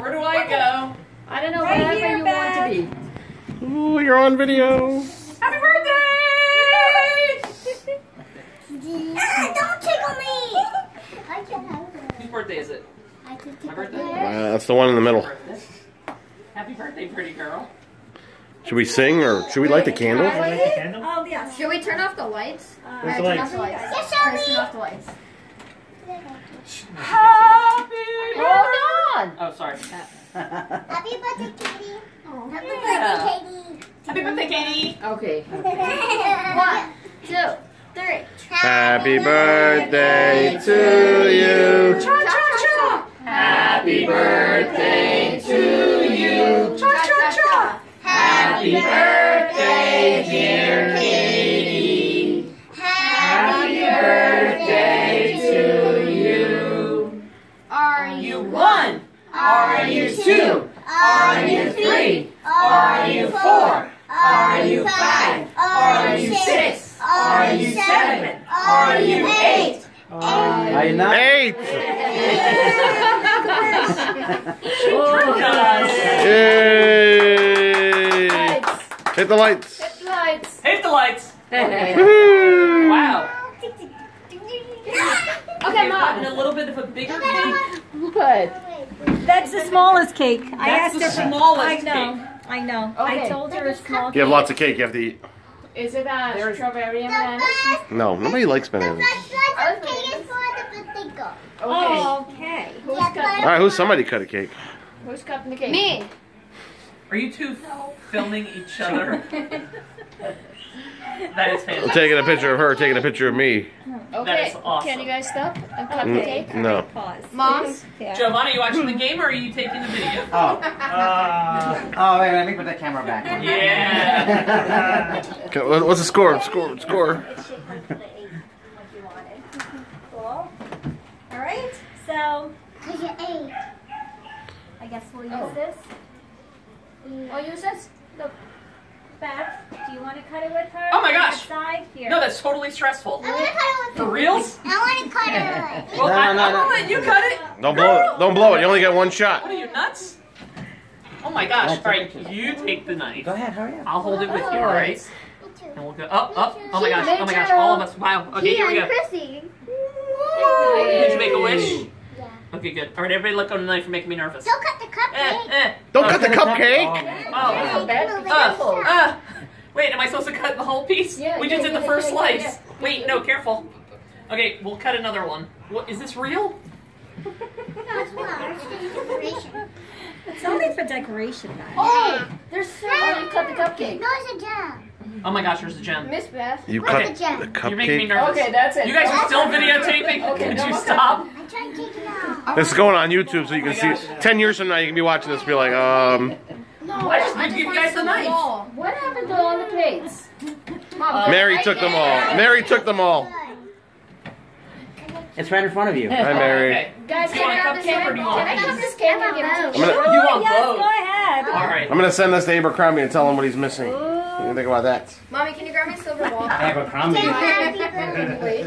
Where do I go? I don't know, Right whatever here, you Beth. want to be. Ooh, you're on video. Happy birthday! Ah, don't tickle me! I can have it. Whose birthday is it? My birthday? Uh, that's the one in the middle. Happy birthday, pretty girl. Should we sing or should we light the candle? Light the candle? Oh, yes. Should we turn off the lights? Where's the Alright, turn lights? off the lights. Yes, Chris, Shelby. turn off the lights. Happy Hold on! Oh, sorry. Happy birthday, Katie. Happy Yeah. birthday, Katie. Happy birthday, Katie. Okay. One, Two, three. Happy birthday to you. Cha-cha-cha! Happy birthday to you. Cha-cha-cha! Happy birthday, dear Katie. Happy birthday to you. Are You one. Are you two? Are you three? Are you four? Are you five? Are you six? Are you seven? Are you eight? Are you not? Eight. Yes. Yay! Lights. Hit the lights. Hit the lights. Hit the lights. Woo! Wow. Okay, We've gotten Mom. a little bit of a bigger cake. Good. That's the smallest cake. I asked the her for smallest I know. I know. I told her a small You have lots of cake you have to eat. Is it uh, There's- strawberry and bananas? No, nobody likes bananas. Okay. Oh, okay. Who's, All cut, right, who's somebody cut a cake? who's cutting the cake? Me. Are you two filming each other? That is I'm fantastic. taking a picture of her, taking a picture of me. Okay. is awesome. Can you guys stop and cut Mm. the cake? No. Pause. Mom. Yeah. Giovanni, are you watching the game or are you taking the video? Oh. Uh, oh, wait, let me put the camera back. Yeah. Okay, What's the score? Score, score. Cool. All right. So I guess we'll use Oh. this. I'll use this. Beth, do you want to cut it with her? Oh my gosh. Side here. No, that's totally stressful. I want to cut it For reals? I want to cut it. Well, No, I, no, I'm no. gonna let you cut it. Don't blow it. Don't blow it. You only get one shot. What are you, nuts? Oh my gosh. Let's All right, you take the knife. Go ahead, hurry up. I'll hold it with you, Oh. all right? Me too. And we'll go oh, oh, up, up. Oh my gosh, oh my gosh, all of us. Wow. Okay, here we go. Chrissy. Did you make a wish? Yeah. Okay, good. All right, everybody look on the knife. You're making me nervous. Don't cut the Eh, cupcake. eh. Don't Oh, cut the cupcake. Oh. Beth, be Uh, uh. Wait, am I supposed to cut the whole piece? Yeah, we yeah, just did the first yeah, slice. yeah. Wait, no, careful. Okay, we'll cut another one. What is this real? It's only for decoration, guys. Oh, there's so. Oh, you cut the cupcake. No, it's a jam. Oh my gosh, there's the gem. Miss Beth. You Okay. cut the You're making me nervous. Okay, that's it. You guys are still videotaping? Okay, Could no you more stop? I'm trying to take it out. This is going on YouTube so you can see. Ten years from now, you can be watching this and be like, um, No, I just gave you guys the knife. What happened to all the plates? Mom, Mary right took them all. Mary took them all. It's right in front of you. Hi, Mary. Okay. Guys, Do you can I want a have this? cupcake or do you want Can I have this cake and give it to you? gonna, You want yes, both? go ahead. All right. I'm gonna send this to Abercrombie and tell him what he's missing. What do you think about that? Mommy, can you grab me a silver ball? Abercrombie. Happy birthday. Wait.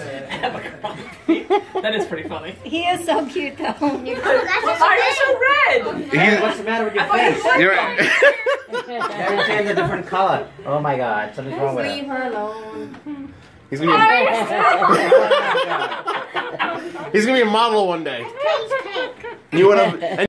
that is pretty funny. He is so cute, though. Oh, that's Why are you so red? Hey, what's the matter with your I you face? were You're, Every day's a different color. Oh my god, something's wrong with Leave her alone. he's gonna be. He's gonna be a model one day. cake. You wanna?